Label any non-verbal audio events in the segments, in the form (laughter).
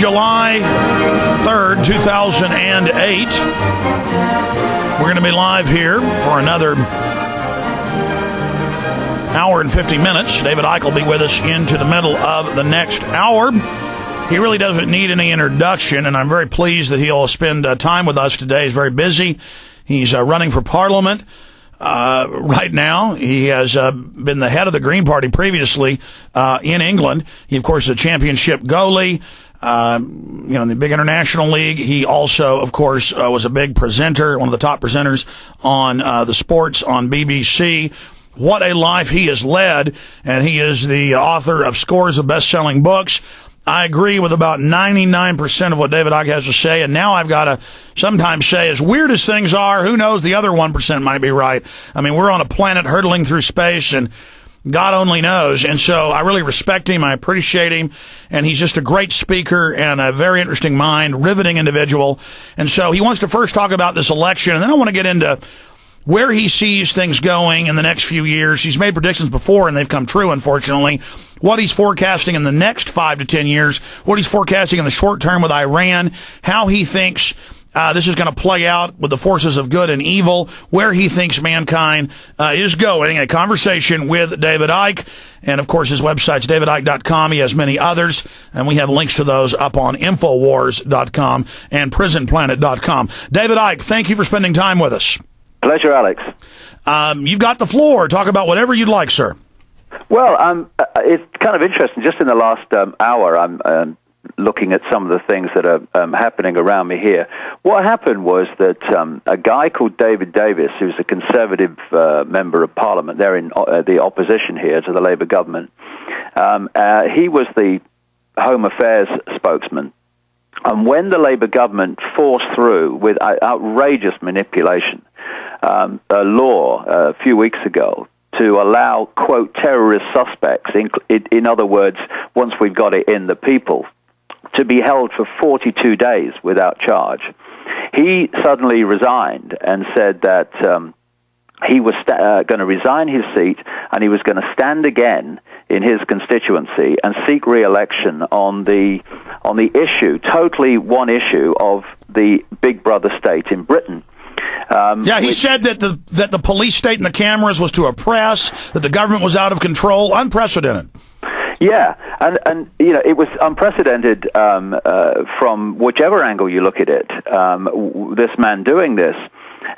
July 3rd, 2008. We're going to be live here for another hour and 50 minutes. David Icke will be with us into the middle of the next hour. He really doesn't need any introduction, and I'm very pleased that he'll spend uh, time with us today. He's very busy. He's uh, running for Parliament. Uh, right now. He has uh, been the head of the Green Party previously uh, in England. He, of course, is a championship goalie. Uh, you know, in the big international league, he also, of course, uh, was a big presenter, one of the top presenters on uh, the sports on BBC. What a life he has led, and he is the author of scores of best-selling books. I agree with about 99% of what David Icke has to say, and now I've got to sometimes say, as weird as things are, who knows, the other 1% might be right. I mean, we're on a planet hurtling through space, and God only knows. And so I really respect him. I appreciate him. And he's just a great speaker and a very interesting mind, riveting individual. And so he wants to first talk about this election, and then I want to get into where he sees things going in the next few years. He's made predictions before and they've come true, unfortunately. What he's forecasting in the next five to ten years, what he's forecasting in the short term with Iran, how he thinks uh, this is going to play out with the forces of good and evil, where he thinks mankind uh, is going. A conversation with David Icke. And of course, his website's davidicke.com. He has many others, and we have links to those up on Infowars.com and PrisonPlanet.com. David Icke, thank you for spending time with us. Pleasure, Alex. Um, you've got the floor. Talk about whatever you'd like, sir. Well, um, it's kind of interesting. Just in the last um, hour, I'm um, looking at some of the things that are um, happening around me here. What happened was that um, a guy called David Davis, who's a Conservative uh, member of Parliament, they're in uh, the opposition here to the Labour government, um, uh, he was the Home Affairs spokesman. And when the Labour government forced through, with outrageous manipulation, um, a law uh, a few weeks ago to allow, quote, terrorist suspects, in, in, other words, once we've got it in the people, to be held for 42 days without charge. He suddenly resigned and said that um, he was sta- uh, going to resign his seat and he was going to stand again in his constituency and seek re-election on the on the issue, totally one issue of the Big Brother state in Britain. Um, yeah, he which, said that the that the police state and the cameras was to oppress, that the government was out of control, unprecedented. Yeah, and and you know it was unprecedented um, uh, from whichever angle you look at it. Um, this man doing this,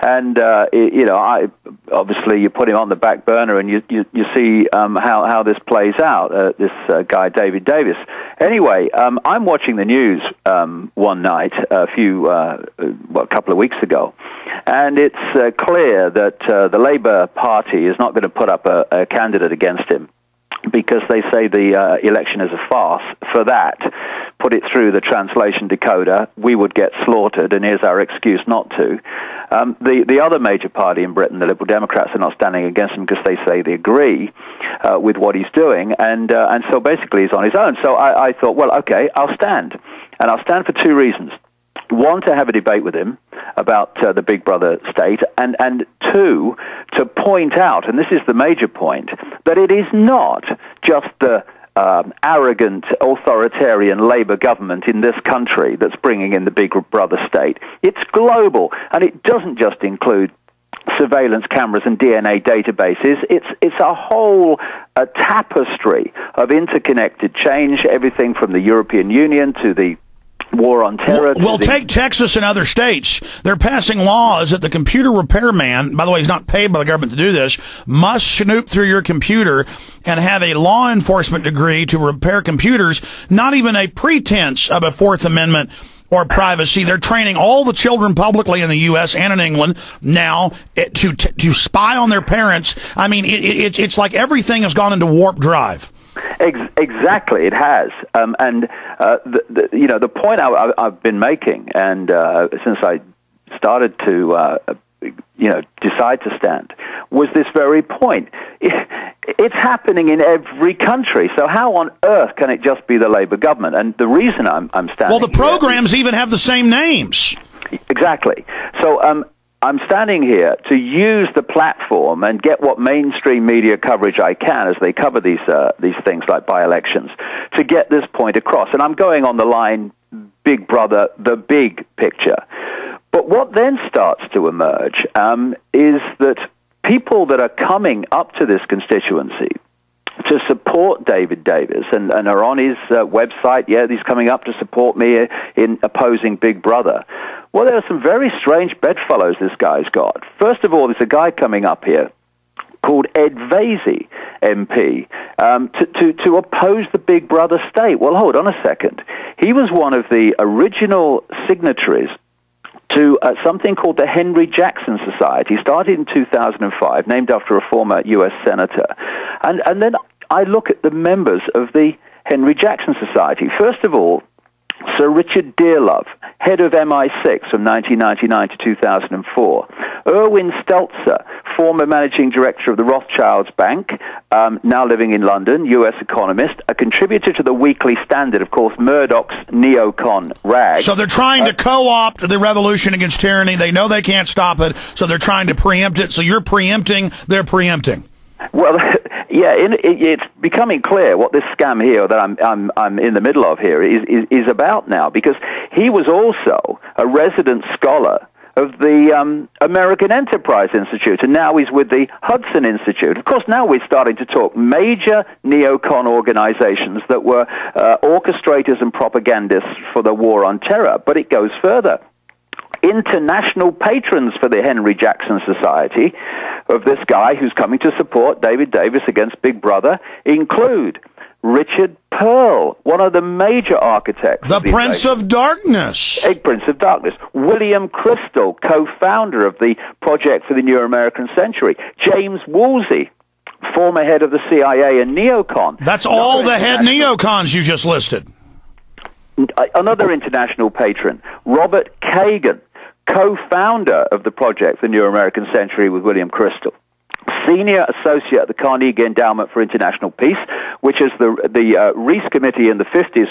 and uh, it, you know, I obviously you put him on the back burner, and you you, you see um, how how this plays out. Uh, this uh, guy David Davis. Anyway, um, I'm watching the news um, one night a few uh, well, a couple of weeks ago, and it's uh, clear that uh, the Labour Party is not going to put up a, a candidate against him because they say the uh, election is a farce. For that, put it through the translation decoder, we would get slaughtered, and here's our excuse not to. Um, the the other major party in Britain, the Liberal Democrats, are not standing against him because they say they agree uh, with what he's doing, and uh, and so basically he's on his own. So I, I thought, well, okay, I'll stand, and I'll stand for two reasons one, to have a debate with him about uh, the Big Brother state, and, and two, to point out, and this is the major point, that it is not just the um, arrogant, authoritarian Labour government in this country that's bringing in the Big Brother state. It's global, and it doesn't just include surveillance cameras and DNA databases. It's it's a whole a tapestry of interconnected change, everything from the European Union to the war on terror. Well, well take Texas and other states. They're passing laws that the computer repairman, by the way, he's not paid by the government to do this, must snoop through your computer and have a law enforcement degree to repair computers, not even a pretense of a Fourth Amendment or privacy. They're training all the children publicly in the U.S. and in England now eh, to to spy on their parents. I mean, it, it, it's like everything has gone into warp drive. Ex- exactly, it has. Um, and uh, the, the, you know the point I, have been making, and uh, since I started to uh, you know decide to stand, was this very point. It, (laughs) it's happening in every country. So how on earth can it just be the Labour government? And the reason I'm, I'm standing. Well, the programs even have the same names. Exactly. So um, I'm standing here to use the platform and get what mainstream media coverage I can as they cover these uh, these things like by-elections to get this point across. And I'm going on the line, Big Brother, the big picture. But what then starts to emerge um, is that people that are coming up to this constituency to support David Davis and, and are on his uh, website. Yeah, he's coming up to support me in opposing Big Brother. Well, there are some very strange bedfellows this guy's got. First of all, there's a guy coming up here called Ed Vaizey, MP, um, to, to, to oppose the Big Brother state. Well, hold on a second. He was one of the original signatories to uh, something called the Henry Jackson Society, started in 2005, named after a former U.S. senator. And, and then I look at the members of the Henry Jackson Society. First of all, Sir Richard Dearlove, head of MI6 from 1999 to 2004. Irwin Stelzer, former managing director of the Rothschilds Bank, um, now living in London, U.S. economist, a contributor to the Weekly Standard, of course, Murdoch's neocon rag. So they're trying uh, to co-opt the revolution against tyranny. They know they can't stop it, so they're trying to preempt it. So you're preempting, they're preempting. Well, (laughs) yeah, in, it, it's becoming clear what this scam here that I'm, I'm, I'm in the middle of here is, is, is about now because he was also a resident scholar of the um, American Enterprise Institute, and now he's with the Hudson Institute. Of course, now we're starting to talk major neocon organizations that were uh, orchestrators and propagandists for the war on terror, but it goes further international patrons for the Henry Jackson Society of this guy who's coming to support David Davis against Big Brother include Richard Perle, one of the major architects. The of Prince of Darkness. A Prince of Darkness. William Kristol, co-founder of the Project for the New American Century. James Woolsey, former head of the CIA and neocon. That's all the head neocons you just listed. Uh, another international patron, Robert Kagan, co-founder of the project, the New American Century, with William Kristol senior associate at the Carnegie Endowment for International Peace, which is the the uh, Committee in the 50s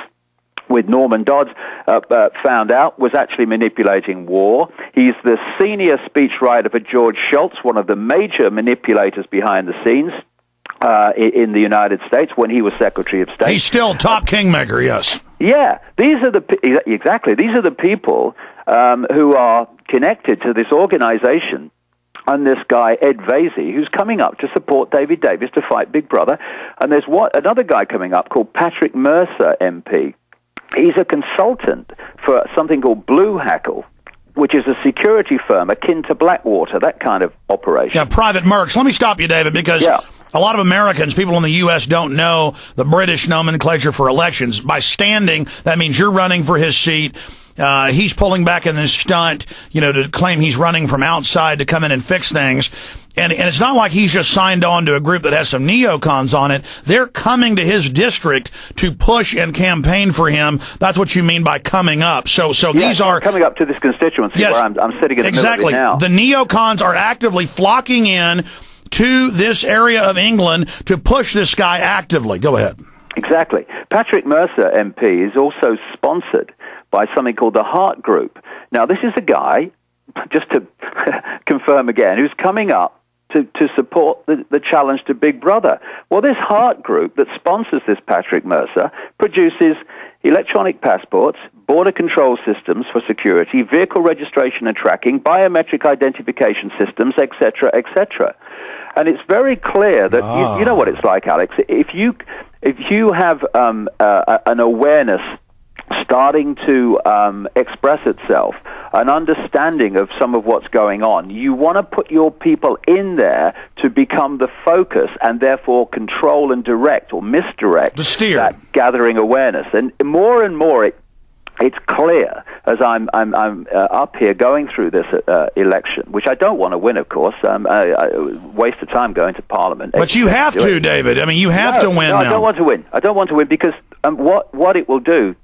with Norman Dodds uh, uh, found out was actually manipulating war. He's the senior speechwriter for George Shultz, one of the major manipulators behind the scenes. Uh, in the United States, when he was Secretary of State, he's still top kingmaker. Yes. Yeah, these are the exactly these are the people um, who are connected to this organization and this guy Ed Vaizey, who's coming up to support David Davis to fight Big Brother, and there's what, another guy coming up called Patrick Mercer MP. He's a consultant for something called Blue Hackle, which is a security firm akin to Blackwater, that kind of operation. Yeah, private mercs. Let me stop you, David, because yeah. a lot of Americans, people in the U.S., don't know the British nomenclature for elections. By standing, that means you're running for his seat. Uh, he's pulling back in this stunt, you know, to claim he's running from outside to come in and fix things. And, and it's not like he's just signed on to a group that has some neocons on it. They're coming to his district to push and campaign for him. That's what you mean by coming up. So, so yes, these are coming up to this constituency yes, where I'm, I'm sitting in the exactly. middle of it now. The neocons are actively flocking in to this area of England to push this guy actively. Go ahead. Exactly. Patrick Mercer MP is also sponsored by something called the Heart Group. Now, this is a guy, just to (laughs) confirm again, who's coming up to, to support the, the challenge to Big Brother. Well, this Heart Group that sponsors this Patrick Mercer produces electronic passports, border control systems for security, vehicle registration and tracking, biometric identification systems, etc., etc. And it's very clear that you, you, know what it's like, Alex. If you if you have um, uh, an awareness starting to um, express itself, an understanding of some of what's going on. You want to put your people in there to become the focus and therefore control and direct or misdirect the that gathering awareness. And more and more it it's clear as I'm I'm, I'm uh, up here going through this uh, election, which I don't want to win, of course. Um, I, I waste of time going to Parliament. But you have to, David. I mean, you have no, to win. No, I don't want to win. I don't want to win because um, what what it will do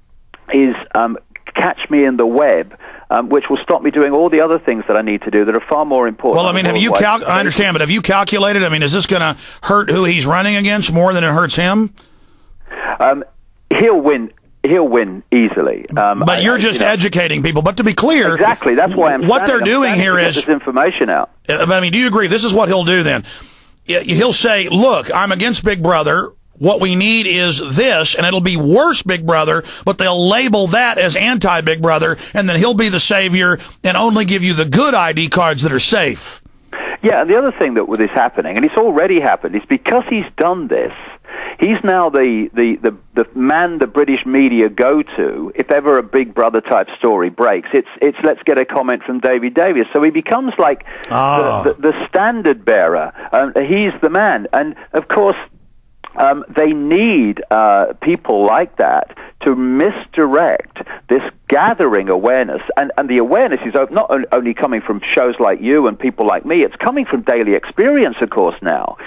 is um, catch me in the web. Um, which will stop me doing all the other things that I need to do that are far more important. Well, I mean, have you cal- I understand, but have you calculated? I mean, is this going to hurt who he's running against more than it hurts him? Um, he'll win he'll win easily. Um, but you're I, just you know, educating people. But to be clear, exactly. That's why I'm. What they're doing here is this information out. Uh, I mean, do you agree? This is what he'll do then. He'll say, look, I'm against Big Brother. What we need is this, and it'll be worse Big Brother, but they'll label that as anti Big Brother, and then he'll be the savior and only give you the good ID cards that are safe. Yeah, and the other thing that is happening, and it's already happened, is because he's done this, he's now the, the, the, the man the British media go to if ever a Big Brother type story breaks. It's, it's let's get a comment from David Davis. So he becomes like Ah. the, the, the standard bearer. Um, he's the man. And of course, um, they need uh, people like that to misdirect this gathering awareness. And, and the awareness is not only coming from shows like you and people like me, it's coming from daily experience, of course, now.